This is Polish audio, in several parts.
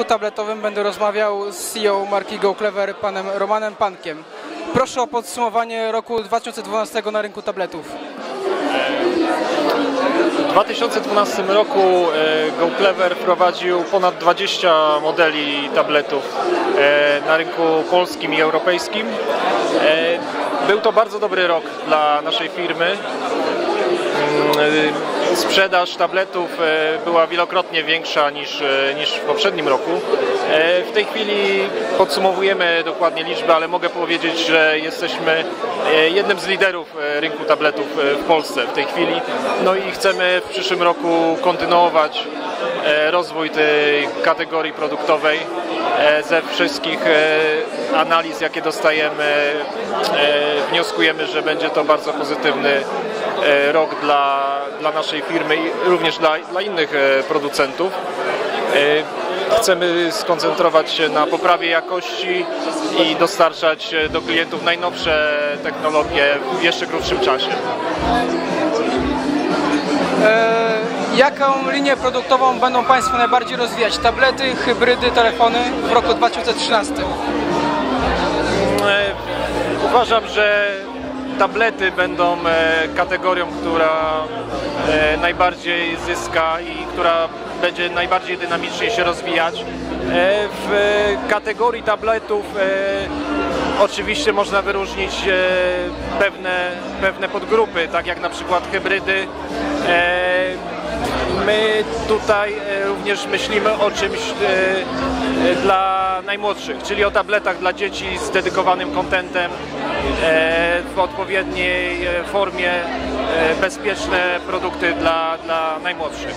rynku tabletowym będę rozmawiał z CEO marki GoClever, panem Romanem Pankiem. Proszę o podsumowanie roku 2012 na rynku tabletów. W 2012 roku e, GoClever wprowadził ponad 20 modeli tabletów e, na rynku polskim i europejskim. E, Był to bardzo dobry rok dla naszej firmy. Sprzedaż tabletów e, była wielokrotnie większa niż, e, niż w poprzednim roku. E, W tej chwili podsumowujemy dokładnie liczby, ale mogę powiedzieć, że jesteśmy jednym z liderów rynku tabletów w Polsce w tej chwili. No i chcemy w przyszłym roku kontynuować rozwój tej kategorii produktowej. E, Ze wszystkich e, analiz, jakie dostajemy, e, wnioskujemy, że będzie to bardzo pozytywny rok dla, dla naszej firmy i również dla, dla innych producentów. Chcemy skoncentrować się na poprawie jakości i dostarczać do klientów najnowsze technologie w jeszcze krótszym czasie. Jaką linię produktową będą Państwo najbardziej rozwijać? Tablety, hybrydy, telefony w roku 2013? E, Uważam, że tablety będą e, kategorią, która e, najbardziej zyska i która będzie najbardziej dynamicznie się rozwijać. W kategorii tabletów oczywiście można wyróżnić pewne, pewne podgrupy, tak jak na przykład hybrydy. My tutaj e, również myślimy o czymś e, e, dla najmłodszych, czyli o tabletach dla dzieci z dedykowanym kontentem w odpowiedniej formie, bezpieczne produkty dla, dla najmłodszych.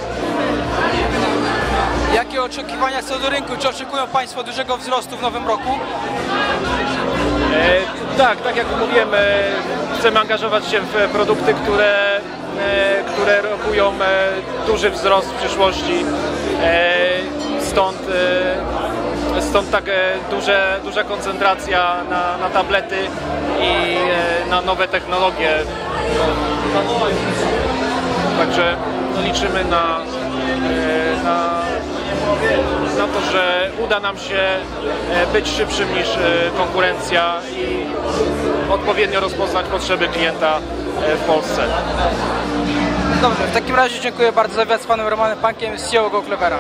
Jakie oczekiwania co do rynku? Czy oczekują Państwo dużego wzrostu w nowym roku? E, Tak, tak jak mówiłem, chcemy angażować się w produkty, które, które rokują e, duży wzrost w przyszłości. E, Stąd, e, stąd tak duże, duża koncentracja na, na tablety i na nowe technologie. Także liczymy na, na, na to, że uda nam się być szybszym niż konkurencja i odpowiednio rozpoznać potrzeby klienta w Polsce. Dobrze, w takim razie dziękuję bardzo za wywiad z panem Romanem Pankiem z CEO GoClevera.